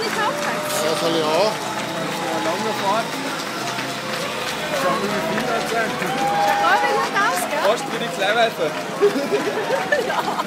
ordentlich aufhalten. Ja, soll ich auch? Eine lange Fahrt. Schauen wir, wie viel das sein. Schaut gar nicht gut aus, gell? Fast wie die Kleinweifer. Ja.